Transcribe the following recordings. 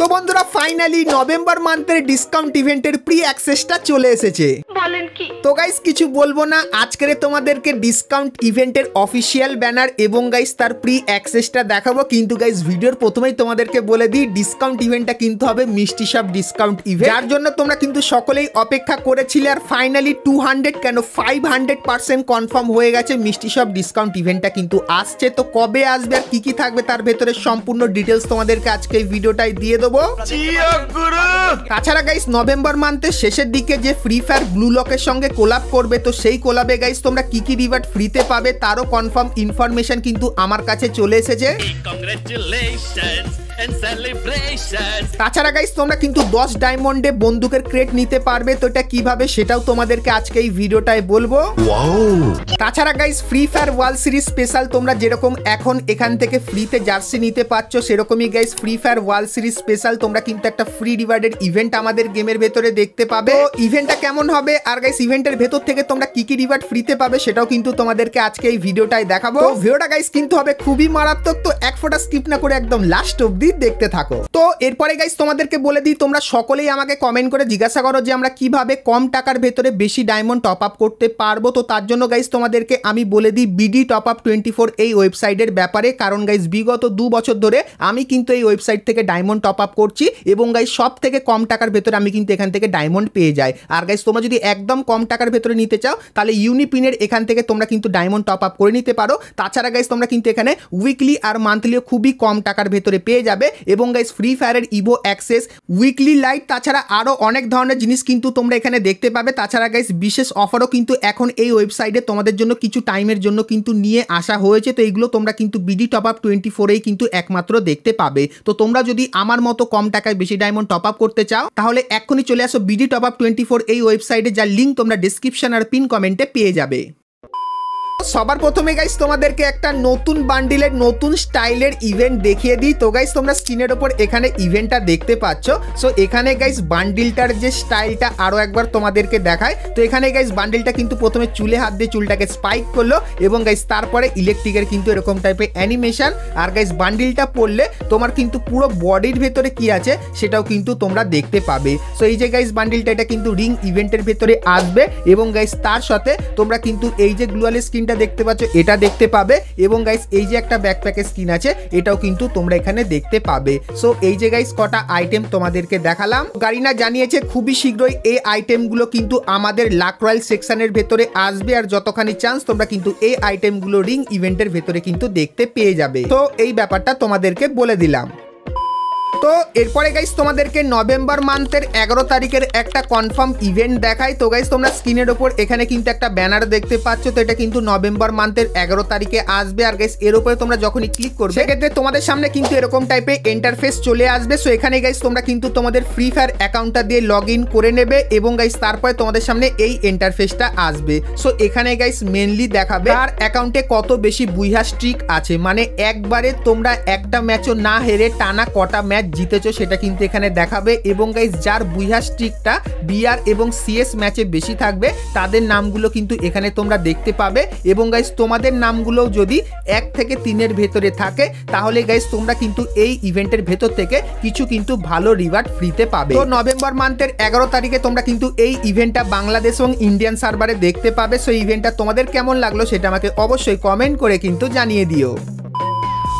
তো বন্ধুরা finally November মান্থের ডিসকাউন্ট ইভেন্টের প্রি অ্যাক্সেসটা চলে এসেছে। বলেন কি? তো গাইস কিছু বলব না। আজকের তোমাদেরকে ডিসকাউন্ট ইভেন্টের অফিসিয়াল ব্যানার এবং গাইস তার প্রি অ্যাক্সেসটা দেখাবো। কিন্তু গাইস ভিডিওর প্রথমেই তোমাদেরকে বলে দিই ডিসকাউন্ট ইভেন্টটা কিন্তু হবে মিষ্টি সব ডিসকাউন্ট ইভেন্ট যার জন্য তোমরা কিন্তু সকলেই অপেক্ষা করেছিলে আর ফাইনালি টু হান্ড্রেড কেন ফাইভ হান্ড্রেড পার্সেন্ট কনফার্ম হয়ে গেছে মিষ্টি সব ডিসকাউন্ট ইভেন্টটা কিন্তু আসছে। তো কবে আসবে আর কি কি থাকবে তার ভেতরে সম্পূর্ণ ডিটেলস তোমাদেরকে আজকে এই ভিডিওটাই দিয়ে দেবো। তাছাড়া গাইস নভেম্বর মান্থের শেষের দিকে যে ফ্রি ফায়ার ব্লু লকের সঙ্গে কোলাপ করবে, তো সেই কোলাপে গাইস তোমরা কি কি রিওয়ার্ড ফ্রিতে পাবে, তারও কনফার্ম ইনফরমেশন কিন্তু আমার কাছে চলে এসেছে celebrations. তাছাড়া গাইস তোমরা কিন্তু দশ ডায়মন্ডে বন্দুকের ক্রেট নিতে পারবে তো এটা কীভাবে সেটাও তোমাদেরকে আজকে এই ভিডিওটায় বলব। তাছাড়া guys free fire world series special তোমরা যেরকম এখন এখান থেকে ফ্রিতে জার্সি নিতে পারছ সেরকমই guys free fire world series special তোমরা কিন্তু একটা ফ্রি রিওয়ার্ডের ইভেন্ট আমাদের গেমের ভেতরে দেখতে পাবে। ইভেন্টটা কেমন হবে? আর গাইস ইভেন্টের ভেতর থেকে তোমরা কি কি রিওয়ার্ড ফ্রিতে পাবে সেটাও কিন্তু তোমাদেরকে আজকে এই ভিডিওটায় দেখাবো। ভিডিওটা গাইস কিন্তু হবে খুবই মারাত্মক তো এক ফোঁটা স্কিপ না করে একদম লাস্ট অবধি দেখতে থাকো। তো এরপরে গাইস তোমাদেরকে বলে দিই, তোমরা সকলেই আমাকে কমেন্ট করে জিজ্ঞাসা করো যে আমরা কীভাবে কম টাকার ভেতরে বেশি ডায়মন্ড টপ আপ করতে পারব। তো তার জন্য গাইস তোমাদেরকে আমি বলে দিই BD top up twenty four এই ওয়েবসাইটের ব্যাপারে। কারণ গাইস বিগত দু বছর ধরে আমি কিন্তু এই ওয়েবসাইট থেকে ডায়মন্ড টপ আপ করছি এবং গাইস সব থেকে কম টাকার ভেতরে আমি কিন্তু এখান থেকে ডায়মন্ড পেয়ে যাই। আর গাইস তোমরা যদি একদম কম টাকার ভেতরে নিতে চাও, তাহলে ইউনিপিনের এখান থেকে তোমরা কিন্তু ডায়মন্ড টপ আপ করে নিতে পারো। তাছাড়া গাইস তোমরা কিন্তু এখানে উইকলি আর মান্থলিও খুবই কম টাকার ভেতরে পেয়ে যাবে এবং গাইস ফ্রি ফায়ারের ইভো অ্যাক্সেস উইকলি লাইট তাছাড়া আরও অনেক ধরনের জিনিস কিন্তু তোমরা এখানে দেখতে পাবে। তাছাড়া গাইস বিশেষ অফারও কিন্তু এখন এই ওয়েবসাইটে তোমাদের জন্য কিছু টাইমের জন্য কিন্তু নিয়ে আসা হয়েছে। তো এইগুলো তোমরা কিন্তু বিডি টপ আপ টোয়েন্টি ফোরেই কিন্তু একমাত্র দেখতে পাবে। তো তোমরা যদি আমার মতো কম টাকায় বেশি ডায়মন্ড টপ আপ করতে চাও, তাহলে এখনই চলে আসো BD top up twenty four এই ওয়েবসাইটে যার লিঙ্ক তোমরা ডিসক্রিপশন আর পিন কমেন্টে পেয়ে যাবে। সবার প্রথমে গাইস তোমাদেরকে একটা নতুন বান্ডিলের নতুন স্টাইলের ইভেন্ট দেখিয়ে দিই। তো গাইস তোমরা স্ক্রিনের ওপর এখানে ইভেন্টটা দেখতে পাচ্ছ। সো এখানে গাইস বান্ডিলটার যে স্টাইলটা আরও একবার তোমাদেরকে দেখায়। তো, এখানে গাইস বান্ডিলটা কিন্তু প্রথমে চুলে হাত দিয়ে চুলটাকে স্পাইক করল এবং গাইস তারপরে ইলেকট্রিকের কিন্তু এরকম টাইপের অ্যানিমেশন আর গাইস বান্ডিলটা পড়লে তোমার কিন্তু পুরো বডির ভেতরে কি আছে সেটাও কিন্তু তোমরা দেখতে পাবে। সো এই যে গাইস বান্ডিলটা এটা কিন্তু রিং ইভেন্টের ভেতরে আসবে এবং গাইস তার সাথে তোমরা কিন্তু এই যে গ্লুয়ালের স্ক্রিনটা দেখতে পাচ্ছ, এটা দেখতে পাবে। এবং গাইস এই যে একটা ব্যাকপ্যাকের স্কিন আছে, এটাও কিন্তু তোমরা এখানে দেখতে পাবে। সো এই যে গাইস কটা আইটেম তোমাদেরকে দেখালাম। গাড়িনা জানিয়েছে, খুবই শীঘ্রই এই আইটেমগুলো কিন্তু আমাদের লাক রয়্যাল সেকশনের ভেতরে আসবে। আর যতখানি চান্স তোমরা কিন্তু এই আইটেমগুলো রিং ইভেন্টের ভেতরে কিন্তু দেখতে পেয়ে যাবে। তো এই ব্যাপারটা তোমাদেরকে বলে দিলাম। তো এরপরে গাইস তোমাদেরকে নভেম্বর মান্থের এগারো তারিখের একটা কনফার্ম ইভেন্ট দেখাই। তো গাইস তোমরা স্ক্রিনের ওপর এখানে কিন্তু একটা ব্যানার দেখতে পাচ্ছ। তো এটা কিন্তু নভেম্বর মান্থের এগারো তারিখে আসবে। আর গাইস এর উপরে তোমরা যখনই ক্লিক করবে, সেক্ষেত্রে তোমাদের সামনে কিন্তু এরকম টাইপের ইন্টারফেস চলে আসবে। সো এখানে গাইস তোমরা কিন্তু তোমাদের ফ্রি ফায়ার অ্যাকাউন্টটা দিয়ে লগ করে নেবে এবং গাইস তারপরে তোমাদের সামনে এই ইন্টারফেসটা আসবে। সো এখানে গাইস মেনলি দেখাবে আর অ্যাকাউন্টে কত বেশি বুইহা স্ট্রিক আছে। মানে একবারে তোমরা একটা ম্যাচও না হেরে টানা কটা ম্যাচ জিতেছো সেটা কিন্তু এখানে দেখাবে। এবং গাইজ যার বুইহা স্ট্রিকটা বিআর এবং সিএস ম্যাচে বেশি থাকবে, তাদের নামগুলো কিন্তু এখানে তোমরা দেখতে পাবে। এবং গাইজ তোমাদের নামগুলো যদি এক থেকে তিনের ভেতরে থাকে, তাহলে গাইজ তোমরা কিন্তু এই ইভেন্টের ভেতর থেকে কিছু কিন্তু ভালো রিওয়ার্ড ফ্রিতে পাবে। তো নভেম্বর মান্থের এগারো তারিখে তোমরা কিন্তু এই ইভেন্টটা বাংলাদেশ এবং ইন্ডিয়ান সার্ভারে দেখতে পাবে। সো ইভেন্টটা তোমাদের কেমন লাগল সেটা আমাকে অবশ্যই কমেন্ট করে কিন্তু জানিয়ে দিও।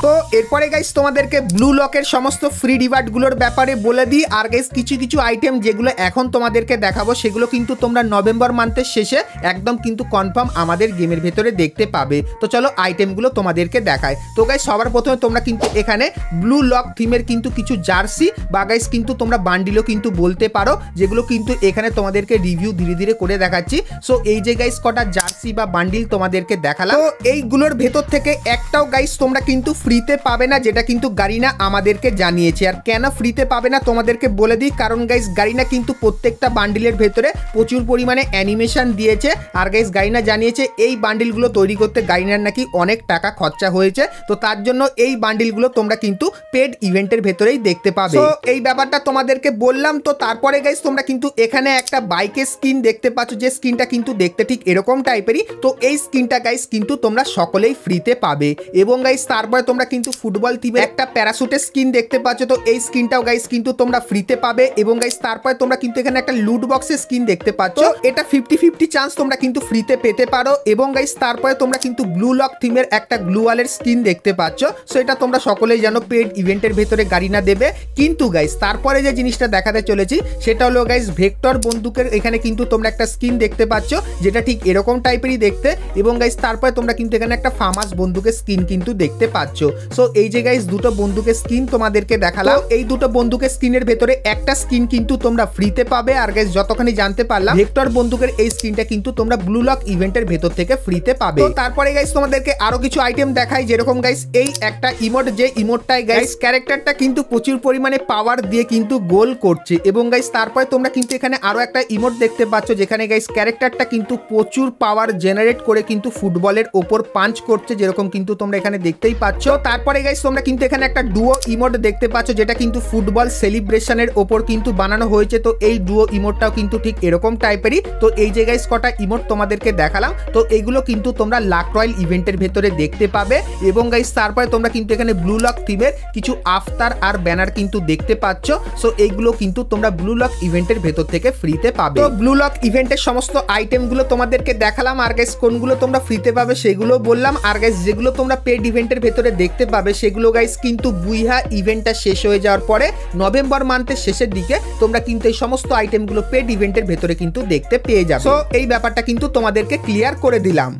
তো এরপরে গাইস তোমাদেরকে ব্লু লকের সমস্ত ফ্রি রিওয়ার্ডগুলোর ব্যাপারে বলে দিই। আর গাইস কিছু কিছু আইটেম যেগুলো এখন তোমাদেরকে দেখাবো, সেগুলো কিন্তু তোমরা নভেম্বর মান্থের শেষে একদম কিন্তু কনফার্ম আমাদের গেমের ভেতরে দেখতে পাবে। তো চলো আইটেমগুলো তোমাদেরকে দেখায় তো গাইস সবার প্রথমে তোমরা কিন্তু এখানে ব্লু লক থিমের কিন্তু কিছু জার্সি বা গাইস কিন্তু তোমরা বান্ডিলও কিন্তু বলতে পারো, যেগুলো কিন্তু এখানে তোমাদেরকে রিভিউ ধীরে ধীরে করে দেখাচ্ছি। সো এই যে গাইস কটা জার্সি বা বান্ডিল তোমাদেরকে দেখালাম। তো এইগুলোর ভেতর থেকে একটাও গাইস তোমরা কিন্তু ফ্রিতে পাবে না যেটা কিন্তু গারিনা আমাদেরকে জানিয়েছে। আর কেন ফ্রিতে পাবে না তোমাদেরকে বলে দিই কারণ গাইস গারিনা কিন্তু প্রত্যেকটা বান্ডিলের ভেতরে প্রচুর পরিমাণে অ্যানিমেশন দিয়েছে। আর গাইস গারিনা জানিয়েছে এই বান্ডিলগুলো তৈরি করতে গারিনার নাকি অনেক টাকা খরচা হয়েছে। তো তার জন্য এই বান্ডিলগুলো তোমরা কিন্তু পেড ইভেন্টের ভেতরেই দেখতে পাবে। তো এই ব্যাপারটা তোমাদেরকে বললাম তো তারপরে গাইস তোমরা কিন্তু এখানে একটা বাইকের স্কিন দেখতে পাচ্ছ যে স্কিনটা কিন্তু দেখতে ঠিক এরকম টাইপেরই তো এই স্কিনটা গাইস কিন্তু তোমরা সকলেই ফ্রিতে পাবে। এবং গাইস তারপরে তোমরা তোমরা কিন্তু ফুটবল টিমে একটা প্যারাশুটের স্কিন দেখতে পাচ্ছ। তো এই স্কিনটাও গাইস কিন্তু তোমরা ফ্রিতে পাবে এবং গাইস তারপরে তোমরা কিন্তু এখানে একটা লুট বক্সের স্কিন দেখতে পাচ্ছ। এটা ফিফটি ফিফটি চান্স তোমরা কিন্তু ফ্রিতে পেতে পারো এবং গাইস তারপরে তোমরা কিন্তু ব্লু লক থিমের একটা গ্লু ওয়ালের স্কিন দেখতে পাচ্ছ। সো এটা তোমরা সকলেই জানো পেড ইভেন্টের ভেতরে গাড়ি না দেবে। কিন্তু গাইস তারপরে যে জিনিসটা দেখাতে চলেছি সেটা হলো গাইস ভেক্টর বন্দুকের এখানে কিন্তু তোমরা একটা স্কিন দেখতে পাচ্ছ যেটা ঠিক এরকম টাইপেরই দেখতে এবং গাইস তারপরে তোমরা কিন্তু এখানে একটা ফামাস বন্দুকের স্কিন কিন্তু দেখতে পাচ্ছ। সো এই যে গাইস দুটো বন্দুকের স্কিন তোমাদেরকে দেখালাম। এই দুটো বন্দুকের স্কিনের ভেতরে একটা স্কিন কিন্তু তোমরা ফ্রিতে পাবে। আর গাইস যতখানি জানতে পারলাম ভেক্টর বন্দুকের এই স্কিনটা কিন্তু তোমরা ব্লু লক ইভেন্টের ভেতর থেকে ফ্রিতে পাবে। তো তারপরে গাইস তোমাদেরকে আরও কিছু আইটেম দেখাই। যেরকম গাইস এই একটা ইমোট যে ইমোটটাই গাইস ক্যারেক্টারটা কিন্তু প্রচুর পরিমাণে পাওয়ার দিয়ে কিন্তু গোল করছে। এবং গাইস তারপরে তোমরা কিন্তু এখানে আরও একটা ইমোট দেখতে পাচ্ছ যেখানে গাইস ক্যারেক্টারটা কিন্তু প্রচুর পাওয়ার জেনারেট করে কিন্তু ফুটবলের ওপর পাঞ্চ করছে যেরকম কিন্তু তোমরা এখানে দেখতেই পাচ্ছ। তারপরে গাইস তোমরা কিন্তু এখানে একটা ডুয়ো ইমোট দেখতে পাচ্ছ, যেটা কিন্তু ফুটবল সেলিব্রেশনের ওপর কিন্তু বানানো হয়েছে। তো এই ডুয়ো ইমোটটাও কিন্তু ঠিক এরকম টাইপেরই তো এই যে গাইস কটা ইমোট তোমাদেরকে দেখালাম, তো এইগুলো কিন্তু তোমরা লাক রয়্যাল ইভেন্টের ভেতরে দেখতে পাবে। এবং গাইস তারপরে তোমরা কিন্তু এখানে ব্লু লক থিমের কিছু আফতার আর ব্যানার কিন্তু দেখতে পাচ্ছ। সো এইগুলো কিন্তু তোমরা ব্লু লক ইভেন্টের ভেতর থেকে ফ্রিতে পাবে। তো ব্লু লক ইভেন্টের সমস্ত আইটেমগুলো তোমাদেরকে দেখালাম। আর গাইস কোনগুলো তোমরা ফ্রিতে পাবে সেগুলো বললাম। আর গাইস যেগুলো তোমরা পেড ইভেন্টের ভেতরে দেখতে পাবে সেগুলো গাইস কিন্তু বুইহা ইভেন্টটা শেষ হয়ে যাওয়ার পরে নভেম্বর মান্থের শেষের দিকে তোমরা কিন্তু এই সমস্ত আইটেমগুলো পেড ইভেন্টের ভেতরে কিন্তু দেখতে পেয়ে যাবে। তো এই ব্যাপারটা কিন্তু তোমাদেরকে ক্লিয়ার করে দিলাম।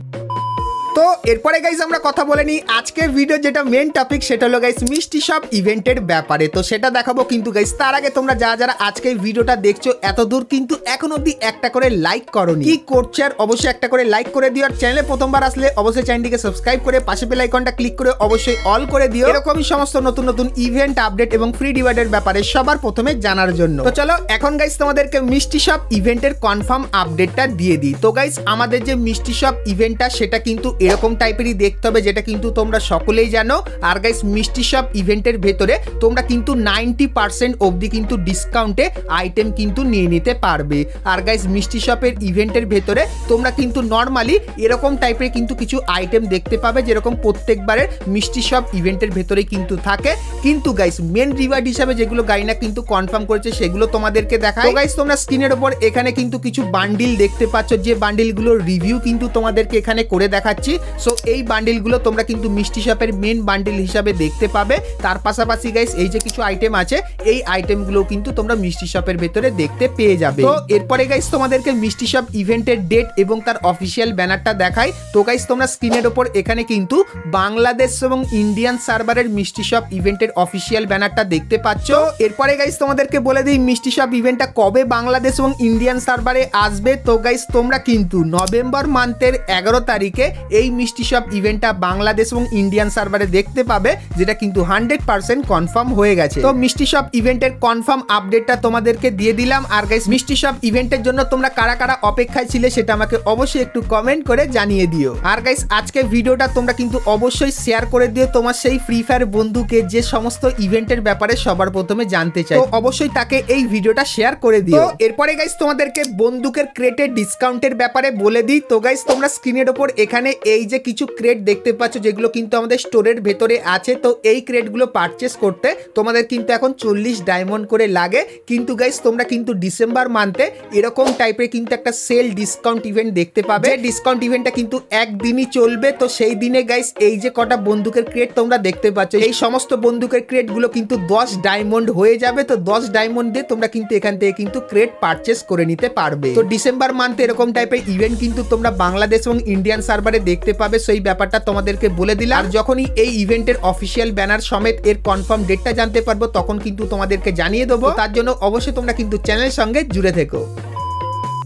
তো এরপরে গাইজ আমরা কথা বলে নিই আজকের ভিডিও যেটা মেন টপিক সেটা হলো গাইস মিষ্টি শপ ইভেন্টের ব্যাপারে। তো সেটা দেখাবো কিন্তু গাইস তার আগে তোমরা যারা যারা আজকে ভিডিওটা দেখছ এত দূর কিন্তু এখন অবধি একটা করে লাইক করনি। কি করছে আর অবশ্যই একটা করে লাইক করে দিও আর চ্যানেলে প্রথমবার আসলে অবশ্যই চ্যানেলটিকে সাবস্ক্রাইব করে পাশে বেল আইকনটা ক্লিক করে অবশ্যই অল করে দিও। এরকমই সমস্ত নতুন নতুন ইভেন্ট আপডেট এবং ফ্রি ডিভাইডের ব্যাপারে সবার প্রথমে জানার জন্য। তো চলো এখন গাইস তোমাদেরকে মিষ্টি শপ ইভেন্টের কনফার্ম আপডেটটা দিয়ে দিই। তো গাইস আমাদের যে মিষ্টি শপ ইভেন্টটা সেটা কিন্তু এরকম টাইপেরই দেখতে হবে, যেটা কিন্তু তোমরা সকলেই জানো। আর গাইস মিষ্টি শপ ইভেন্টের ভেতরে তোমরা কিন্তু নাইনটি পার্সেন্ট অবধি কিন্তু ডিসকাউন্টে আইটেম কিন্তু নিয়ে নিতে পারবে। আর গাইস মিষ্টি শপের ইভেন্টের ভেতরে তোমরা কিন্তু নর্মালি এরকম টাইপের কিন্তু কিছু আইটেম দেখতে পাবে, যেরকম প্রত্যেকবারের মিষ্টি শপ ইভেন্টের ভেতরে কিন্তু থাকে। কিন্তু গাইস মেন রিওয়ার্ড হিসাবে যেগুলো গাইনা কিন্তু কনফার্ম করেছে, সেগুলো তোমাদেরকে দেখায় গাইস তোমরা স্ক্রিনের ওপর এখানে কিন্তু কিছু বান্ডিল দেখতে পাচ্ছ, যে বান্ডিলগুলোর রিভিউ কিন্তু তোমাদেরকে এখানে করে দেখাচ্ছি। সো এই বান্ডিলগুলো তোমরা কিন্তু মিষ্টি শপের মেন বান্ডিল হিসাবে দেখতে পাবে। তার পাশাপাশি গাইস এই যে কিছু আইটেম আছে, এই আইটেমগুলো কিন্তু তোমরা মিষ্টি শপের ভেতরে দেখতে পেয়ে যাবে। তো, এরপরে গাইস তোমাদেরকে মিষ্টি শপ ইভেন্টের ডেট এবং তার অফিসিয়াল ব্যানারটা দেখাই। তো গাইস তোমরা স্ক্রিনের ওপর এখানে কিন্তু বাংলাদেশ এবং ইন্ডিয়ান সার্ভারের মিষ্টি শপ ইভেন্টের অফিসিয়াল ব্যানারটা দেখতে পাচ্ছ। এরপরে গাইস তোমাদেরকে বলে দিই, মিষ্টি শপ ইভেন্টটা কবে বাংলাদেশ এবং ইন্ডিয়ান সার্ভারে আসবে? তো গাইস তোমরা কিন্তু নভেম্বর মান্থের এগারো তারিখে এই মিষ্টি শপ ইভেন্টটা বাংলাদেশ এবং ইন্ডিয়ান সার্ভারে দেখতে পাবে, যেটা কিন্তু হান্ড্রেড পার্সেন্ট কনফার্ম হয়ে গেছে। তো মিষ্টি শপ ইভেন্টের কনফার্ম আপডেটটা তোমাদেরকে দিয়ে দিলাম। আর গাইস মিষ্টি শপ ইভেন্টের জন্য তোমরা কারা কারা অপেক্ষায় ছিলে সেটা আমাকে অবশ্যই একটু কমেন্ট করে জানিয়ে দিও। আর গাইস আজকে ভিডিওটা তোমরা কিন্তু অবশ্যই শেয়ার করে দিও তোমার সেই ফ্রি ফায়ার বন্ধুকে যে সমস্ত ইভেন্টের ব্যাপারে সবার প্রথমে জানতে চাই তো অবশ্যই তাকে এই ভিডিওটা শেয়ার করে দিও। এরপরে গাইস তোমাদেরকে বন্দুকের ক্রেটের ডিসকাউন্টের ব্যাপারে বলে দিই। তো গাইস তোমরা স্ক্রিনের ওপর এখানে এই যে কিছু ক্রেট দেখতে পাচ্ছ যেগুলো কিন্তু আমাদের স্টোরের ভেতরে আছে তো এই ক্রেটগুলো পারচেস করতে তোমাদের কিন্তু এখন চল্লিশ ডায়মন্ড করে লাগে। কিন্তু গাইস তোমরা কিন্তু ডিসেম্বর মান্থে এরকম টাইপের কিন্তু একটা সেল ডিসকাউন্ট ইভেন্ট দেখতে পাবে। ডিসকাউন্ট ইভেন্টটা কিন্তু একদিনই চলবে তো সেই দিনে গাইস এই যে কটা বন্দুকের ক্রেট তোমরা দেখতে পাচ্ছ এই সমস্ত বন্দুকের ক্রেটগুলো কিন্তু দশ ডায়মন্ড হয়ে যাবে তো দশ ডায়মন্ড দিয়ে তোমরা কিন্তু এখান থেকে কিন্তু ক্রেট পারচেস করে নিতে পারবে। তো ডিসেম্বর মান্থে এরকম টাইপের ইভেন্ট কিন্তু তোমরা বাংলাদেশ এবং ইন্ডিয়ান সার্ভারে দেখতে পাবে সেই ব্যাপারটা তোমাদেরকে বলে দিলাম। আর যখনই এই ইভেন্টের অফিসিয়াল ব্যানার সমেত এর কনফার্ম ডেটটা জানতে পারব, তখন কিন্তু তোমাদেরকে জানিয়ে দেবো। তার জন্য অবশ্যই তোমরা কিন্তু চ্যানেলের সঙ্গে জুড়ে থেকো।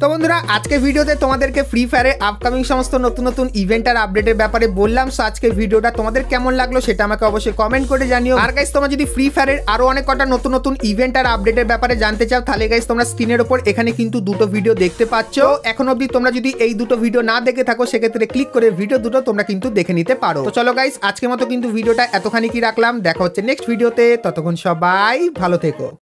তো বন্ধুরা, আজকে ভিডিওতে তোমাদেরকে ফ্রি ফায়ারে আপকামিং সমস্ত নতুন নতুন ইভেন্ট আর আপডেটের ব্যাপারে বললাম। সো আজকে ভিডিওটা তোমাদের কেমন লাগল সেটা আমাকে অবশ্যই কমেন্ট করে জানিও। আর গাইস তোমরা যদি ফ্রি ফায়ারের আরও অনেক কটা নতুন নতুন ইভেন্ট আর আপডেটের ব্যাপারে জানতে চাও, তাহলে গাইস তোমরা স্ক্রিনের উপর এখানে কিন্তু দুটো ভিডিও দেখতে পাচ্ছ। এখন অবধি তোমরা যদি এই দুটো ভিডিও না দেখে থাকো, সেক্ষেত্রে ক্লিক করে ভিডিও দুটো তোমরা কিন্তু দেখে নিতে পারো। তো চলো গাইস আজকের মতো কিন্তু ভিডিওটা এতখানি কি রাখলাম? দেখা হচ্ছে নেক্সট ভিডিওতে ততক্ষণ সবাই ভালো থেকো।